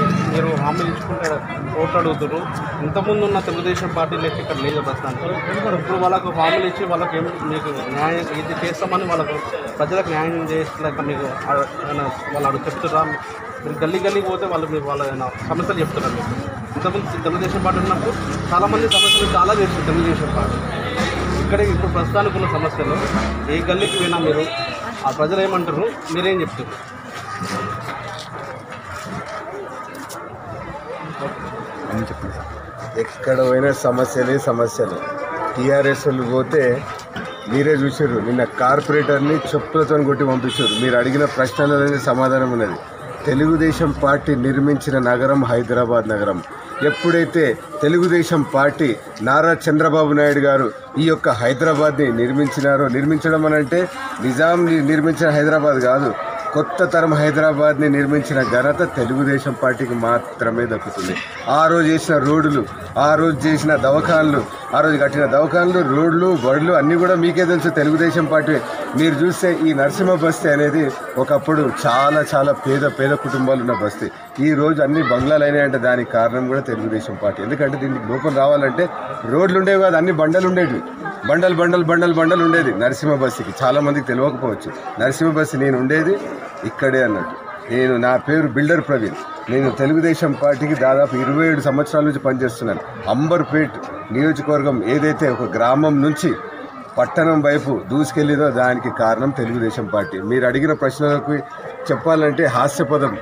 చెప్పి మీరు హామీలు ఇచ్చుకుంటే ఓట్లు అడుగుతారు ఇంతకుముందు ఉన్న తెలుగుదేశం పార్టీ లెక్క ఇక్కడ లేదు ప్రస్తుతానికి ఇప్పుడు వాళ్ళకు హామీలు ఇచ్చి వాళ్ళకి ఏం మీకు న్యాయం ఇది చేస్తామని వాళ్ళకు ప్రజలకు న్యాయం చేసేలాగా మీకు వాళ్ళు అడుగు చెప్తురా మీరు గల్లీ గల్లీ పోతే వాళ్ళు మీకు వాళ్ళ సమస్యలు చెప్తున్నారు మీకు ఇంతకుముందు తెలుగుదేశం పార్టీ ఉన్నప్పుడు చాలామంది సమస్యలు చాలా చేస్తుంది తెలుగుదేశం పార్టీ. ఇక్కడ ఇప్పుడు ప్రస్తుతానికి ఉన్న సమస్యలు ఏ గల్లీకి పోయినా మీరు ఆ ప్రజలు ఏమంటారు మీరేం చెప్తారు ఎక్కడ పోయినా సమస్యలే సమస్యలు. టీఆర్ఎస్ వాళ్ళు పోతే మీరే చూసారు నిన్న కార్పొరేటర్ని చెప్పులతో కొట్టి పంపించారు మీరు అడిగిన ప్రశ్నలనే సమాధానం ఉన్నది. తెలుగుదేశం పార్టీ నిర్మించిన నగరం హైదరాబాద్ నగరం. ఎప్పుడైతే తెలుగుదేశం పార్టీ నారా చంద్రబాబు నాయుడు గారు ఈ యొక్క హైదరాబాద్ని నిర్మించినారో నిర్మించడం అనంటే నిజాం నిర్మించిన హైదరాబాద్ కాదు. కొత్త తరం హైదరాబాద్ని నిర్మించిన ఘనత తెలుగుదేశం పార్టీకి మాత్రమే దక్కుతుంది. ఆ రోజు చేసిన రోడ్లు ఆ రోజు చేసిన దవాఖాన్లు ఆ రోజు కట్టిన దవాఖాన్లు రోడ్లు బడులు అన్నీ కూడా మీకే తెలుసు. తెలుగుదేశం పార్టీ మీరు చూస్తే ఈ నరసింహ బస్తీ అనేది ఒకప్పుడు చాలా చాలా పేద పేద కుటుంబాలు ఉన్న బస్తీ. ఈ రోజు అన్ని బంగ్లాలు అయినాయంటే దానికి కారణం కూడా తెలుగుదేశం పార్టీ. ఎందుకంటే దీనికి లోపల రావాలంటే రోడ్లు ఉండేవి కాదు అన్ని బండలు ఉండేవి బండల్ బండలు బండలు బండలు ఉండేది నరసింహ బస్సుకి. చాలా మందికి తెలియకపోవచ్చు. నరసింహ బస్సు నేను ఉండేది ఇక్కడే అన్నట్టు. నేను నా పేరు బిల్డర్ ప్రవీణ్. నేను తెలుగుదేశం పార్టీకి దాదాపు ఇరవై ఏడు సంవత్సరాల నుంచి పనిచేస్తున్నాను. అంబర్పేట్ నియోజకవర్గం ఏదైతే ఒక గ్రామం నుంచి పట్టణం వైపు దూసుకెళ్ళిందో దానికి కారణం తెలుగుదేశం పార్టీ. మీరు అడిగిన ప్రశ్నలకు చెప్పాలంటే హాస్యపదం.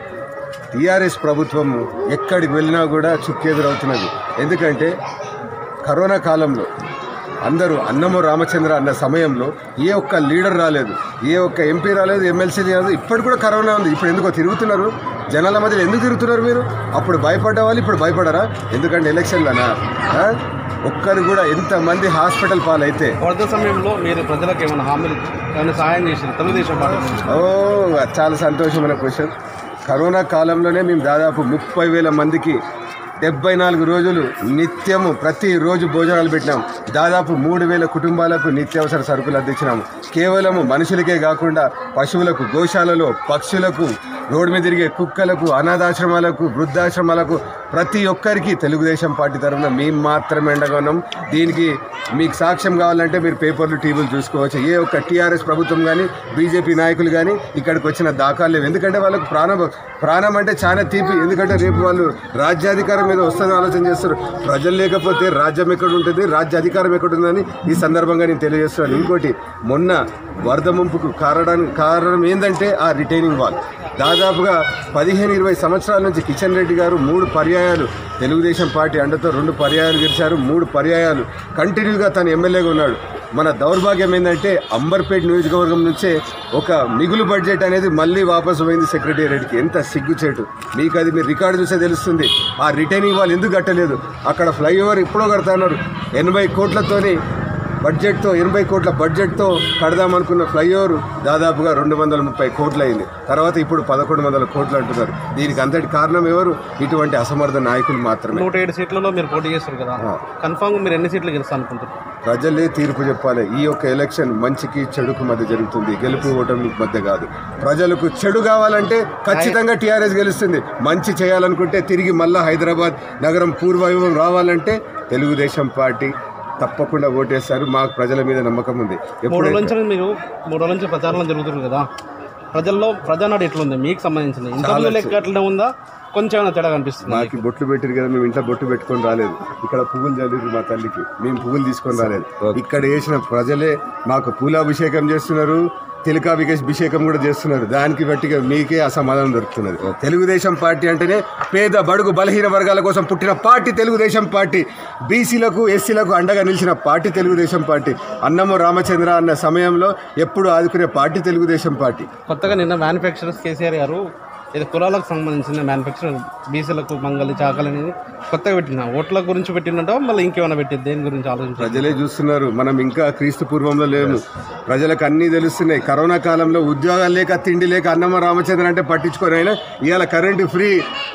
టీఆర్ఎస్ ప్రభుత్వం ఎక్కడికి వెళ్ళినా కూడా చుక్కెదురవుతున్నది. ఎందుకంటే కరోనా కాలంలో అందరూ అన్నమో రామచంద్ర అన్న సమయంలో ఏ ఒక్క లీడర్ రాలేదు ఏ ఒక్క ఎంపీ రాలేదు ఎమ్మెల్సీ రాలేదు. ఇప్పటి కూడా కరోనా ఉంది. ఇప్పుడు ఎందుకో తిరుగుతున్నారు? జనాల మధ్యలో ఎందుకు తిరుగుతున్నారు మీరు? అప్పుడు భయపడ్డ వాళ్ళు ఇప్పుడు భయపడరా? ఎందుకంటే ఎలక్షన్లనా? ఒక్కరు కూడా ఎంతమంది హాస్పిటల్ పాలైతే? వరద సమయంలో మీరు ప్రజలకు ఏమైనా హామీలు ఏమైనా సహాయం తెలుగుదేశం? ఓ చాలా సంతోషమైన క్వశ్చన్. కరోనా కాలంలోనే మేము దాదాపు ముప్పై వేల మందికి డెబ్బై నాలుగు రోజులు నిత్యము ప్రతిరోజు భోజనాలు పెట్టినాం. దాదాపు మూడు వేల కుటుంబాలకు నిత్యావసర సరుకులు అందించినాము. కేవలము మనుషులకే కాకుండా పశువులకు గోశాలలో పక్షులకు రోడ్డు మీద తిరిగే కుక్కలకు అనాథాశ్రమాలకు వృద్ధాశ్రమాలకు ప్రతి ఒక్కరికి తెలుగుదేశం పార్టీ తరఫున మేము మాత్రమే ఎండగొన్నాం దీనికి మీకు సాక్ష్యం కావాలంటే మీరు పేపర్లు టీవీలు చూసుకోవచ్చు. ఏ ఒక్క టీఆర్ఎస్ ప్రభుత్వం కానీ బీజేపీ నాయకులు కానీ ఇక్కడికి వచ్చిన దాఖలు లేవు. ఎందుకంటే వాళ్ళకు ప్రాణం ప్రాణం అంటే చాలా తీపి. ఎందుకంటే రేపు వాళ్ళు రాజ్యాధికారం మీద వస్తుందని ఆలోచన చేస్తారు. ప్రజలు లేకపోతే రాజ్యం ఎక్కడ ఉంటుంది రాజ్య అధికారం ఈ సందర్భంగా నేను తెలియజేస్తున్నాను. ఇంకోటి మొన్న వరద ముంపుకు కారణం కారణం ఏంటంటే ఆ రిటైనింగ్ వాల్. దాదాపుగా పదిహేను ఇరవై సంవత్సరాల నుంచి కిషన్ రెడ్డి గారు మూడు పర్యాయాలు తెలుగుదేశం పార్టీ అండతో రెండు పర్యాయాలు గెలిచారు మూడు పర్యాయాలు కంటిన్యూగా తను ఎమ్మెల్యేగా ఉన్నాడు. మన దౌర్భాగ్యం ఏంటంటే అంబర్పేట్ నియోజకవర్గం నుంచే ఒక మిగులు బడ్జెట్ అనేది మళ్ళీ వాపసు పోయింది సెక్రటేరియట్కి ఎంత సిగ్గుచేటు. మీకు అది మీరు రికార్డు చూస్తే తెలుస్తుంది. ఆ రిటైనింగ్ వాళ్ళు ఎందుకు కట్టలేదు? అక్కడ ఫ్లైఓవర్ ఎప్పుడో కడతాన్నారు ఎనభై కోట్లతోని బడ్జెట్తో ఎనభై కోట్ల బడ్జెట్తో కడదామనుకున్న ఫ్లైఓవర్ దాదాపుగా రెండు వందల ముప్పై కోట్లు అయింది తర్వాత ఇప్పుడు పదకొండు వందల కోట్లు అంటున్నారు. దీనికి అంతటి కారణం ఎవరు? ఇటువంటి అసమర్థ నాయకులు మాత్రమే. నూట ఏడు సీట్లలో మీరు పోటీ చేస్తారు కదా. కన్ఫామ్గా మీరు ఎన్ని సీట్లు గెలుస్తా అనుకుంటారు ప్రజలే తీర్పు చెప్పాలి. ఈ యొక్క ఎలక్షన్ మంచికి చెడుకు మధ్య జరుగుతుంది. గెలుపు ఓటమి మధ్య కాదు. ప్రజలకు చెడు కావాలంటే ఖచ్చితంగా టీఆర్ఎస్ గెలుస్తుంది. మంచి చేయాలనుకుంటే తిరిగి మళ్ళా హైదరాబాద్ నగరం పూర్వవైభవం రావాలంటే తెలుగుదేశం పార్టీ తప్పకుండా ఓటేస్తారు. మాకు ప్రజల మీద నమ్మకం ఉంది. మూడు రోజుల నుంచి మీరు మూడు రోజుల నుంచి ప్రచారం జరుగుతుంది కదా. ప్రజల్లో ప్రజానాడు ఎట్లుంది? మీకు సంబంధించింది. ఇంతకుముందు లెక్క అట్లనే ఉందా? కొంచెం తేడా కనిపిస్తుంది మాకు బొట్లు పెట్టారు కదా మేము ఇంట్లో బొట్టు పెట్టుకొని రాలేదు. ఇక్కడ పువ్వులు చల్లిరు మా తల్లికి. మేము పువ్వులు తీసుకొని రాలేదు. ఇక్కడ వేసిన ప్రజలే మాకు పూలాభిషేకం చేస్తున్నారు తిలకాభిషేకం కూడా చేస్తున్నారు. దానికి బట్టిగా మీకే అసమాధానం దొరుకుతున్నది. తెలుగుదేశం పార్టీ అంటేనే పేద బడుగు బలహీన వర్గాల కోసం పుట్టిన పార్టీ తెలుగుదేశం పార్టీ. బీసీలకు ఎస్సీలకు అండగా నిలిచిన పార్టీ తెలుగుదేశం పార్టీ. అన్నము రామచంద్ర అన్న సమయంలో ఎప్పుడు ఆదుకునే పార్టీ తెలుగుదేశం పార్టీ. కొత్తగా నిన్న మ్యానుఫ్యాక్చరర్స్ కేసీఆర్ గారు ఇది కులాలకు సంబంధించిన మ్యానుఫ్యాక్చర్ బీసీలకు మంగళి చాకలి అనేది కొత్తగా పెట్టిన ఓట్ల గురించి పెట్టినట్టో మళ్ళీ ఇంకేమైనా పెట్టింది? దేని గురించి ఆలోచించారు? ప్రజలే చూస్తున్నారు. మనం ఇంకా క్రీస్తు పూర్వంలో లేము. ప్రజలకు అన్నీ తెలుస్తున్నాయి. కరోనా కాలంలో ఉద్యోగాలు లేక తిండి లేక అన్నమ్మ రామచంద్ర అంటే పట్టించుకొని అయినా ఇవాళ కరెంటు ఫ్రీ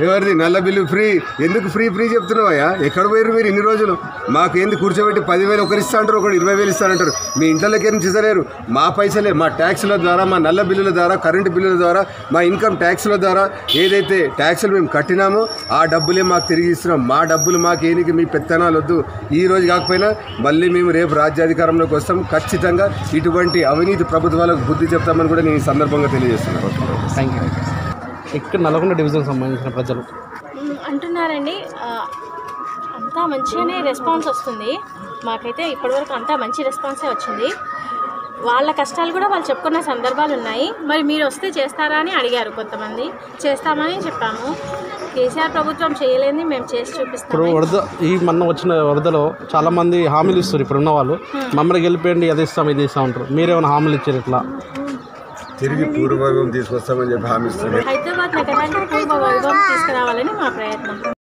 ఎవరిది? నల్ల బిల్లు ఫ్రీ ఎందుకు ఫ్రీ ఫ్రీ చెప్తున్నావయ్యా ఎక్కడ పోయారు మీరు ఇన్ని రోజులు? మాకు ఏంది కూర్చోబెట్టి పదివేలు ఒకరు ఇస్తా అంటారు ఒకరు ఇరవై వేలు ఇస్తానంటారు. మీ ఇంట్లోకి ఏం చేసలేరు మా పైసలే. మా ట్యాక్స్ల ద్వారా మా నల్ల బిల్లుల ద్వారా కరెంటు బిల్లుల ద్వారా మా ఇన్కమ్ ట్యాక్స్ల ద్వారా ఏదైతే ట్యాక్స్లు మేము కట్టినా ఇచ్చినామో ఆ డబ్బులే మాకు తిరిగి ఇస్తున్నాం. మా డబ్బులు మాకు ఏనికి మీ పెత్తనాలు వద్దు. ఈ రోజు కాకపోయినా మళ్ళీ మేము రేపు రాజ్యాధికారంలోకి వస్తాం. ఖచ్చితంగా ఇటువంటి అవినీతి ప్రభుత్వాలకు బుద్ధి చెప్తామని కూడా నేను ఈ సందర్భంగా తెలియజేస్తున్నాను. థ్యాంక్ యూ ఇక్కడ నల్గొండ డివిజన్ సంబంధించిన ప్రజలు. అంటున్నారండి అంతా మంచిగానే రెస్పాన్స్ వస్తుంది. మాకైతే ఇప్పటివరకు అంతా మంచి రెస్పాన్సే వచ్చింది. వాళ్ళ కష్టాలు కూడా వాళ్ళు చెప్పుకున్న సందర్భాలు ఉన్నాయి. మరి మీరు వస్తే చేస్తారా అని అడిగారు కొంతమంది. చేస్తామని చెప్పాము. కేసీఆర్ ప్రభుత్వం చేయలేని మేము చేసి ఇప్పుడు చూపిస్తాము వరద ఈ మొన్న వచ్చిన వరదలో చాలా మంది హామీలు ఇస్తారు ఇప్పుడు ఉన్న వాళ్ళు మమ్మల్ని గెలిపేయండి అది ఇస్తాం ఇది ఇస్తాం అంటారు. మీరేమైనా హామీలు ఇచ్చారు ఇట్లా? తిరిగి పూర్వభాగం తీసుకొస్తామని చెప్పి హామీ ఇస్తున్నాను హైదరాబాద్ నగరానికి పూర్వ వైభవం తీసుకురావాలని మా ప్రయత్నం.